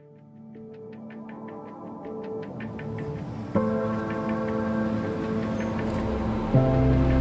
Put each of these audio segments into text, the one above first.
thank you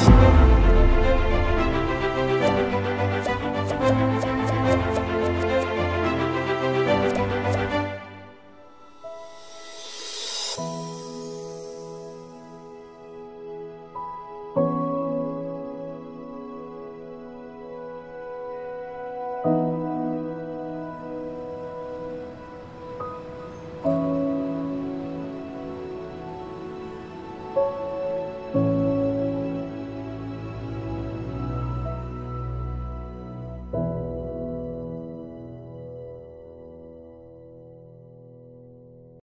Peace.